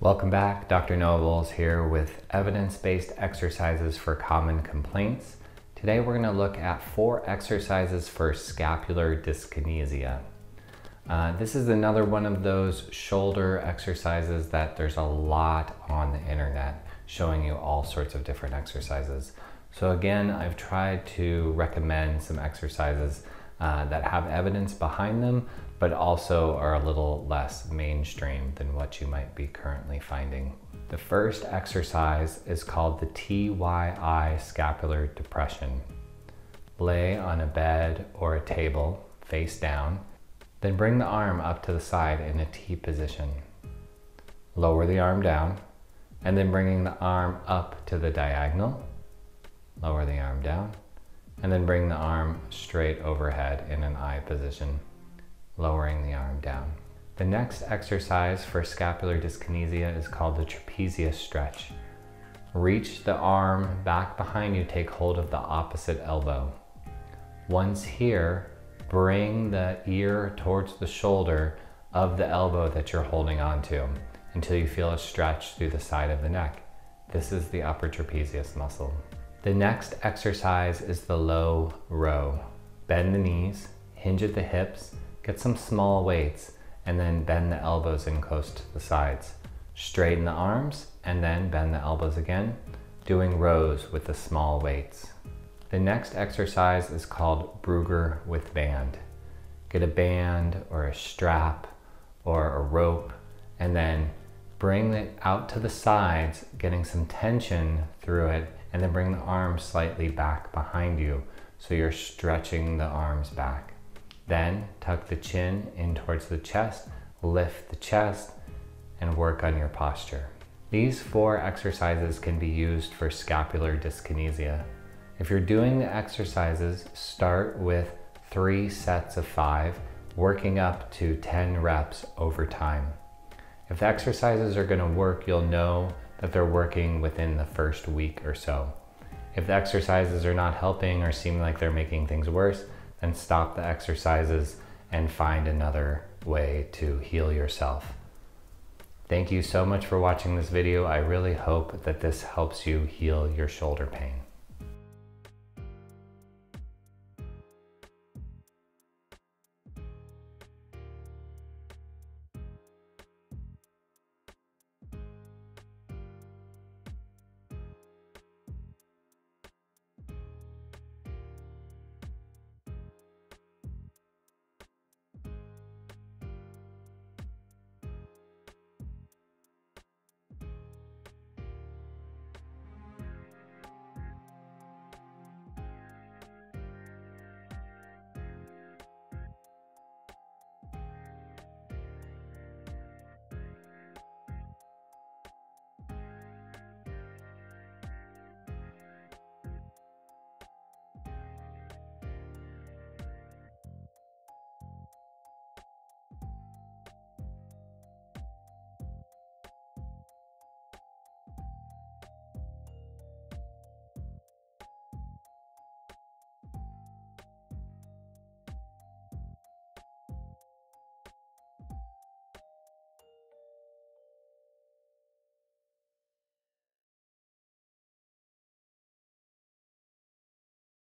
Welcome back. Dr. Noah Volz here with evidence-based exercises for common complaints. Today we're going to look at four exercises for scapular dyskinesia. Uh, this is another one of those shoulder exercises that there's a lot on the internet showing you all sorts of different exercises. So again, I've tried to recommend some exercises uh, that have evidence behind them, but also are a little less mainstream than what you might be currently finding. The first exercise is called the TYI scapular depression. Lay on a bed or a table face down, then bring the arm up to the side in a T position. Lower the arm down, and then bringing the arm up to the diagonal. Lower the arm down, and then bring the arm straight overhead in an I position, lowering the arm down. The next exercise for scapular dyskinesia is called the trapezius stretch. Reach the arm back behind you, take hold of the opposite elbow. Once here, bring the ear towards the shoulder of the elbow that you're holding onto until you feel a stretch through the side of the neck. This is the upper trapezius muscle. The next exercise is the low row. Bend the knees, hinge at the hips, get some small weights, and then bend the elbows in close to the sides. Straighten the arms, and then bend the elbows again, doing rows with the small weights. The next exercise is called Brugger with band. Get a band or a strap or a rope, and then bring it out to the sides, getting some tension through it, and then bring the arms slightly back behind you so you're stretching the arms back. Then tuck the chin in towards the chest, lift the chest, and work on your posture. These four exercises can be used for scapular dyskinesia. If you're doing the exercises, start with three sets of five, working up to 10 reps over time. If the exercises are gonna work, you'll know that they're working within the first week or so. If the exercises are not helping or seem like they're making things worse, then stop the exercises and find another way to heal yourself. Thank you so much for watching this video. I really hope that this helps you heal your shoulder pain.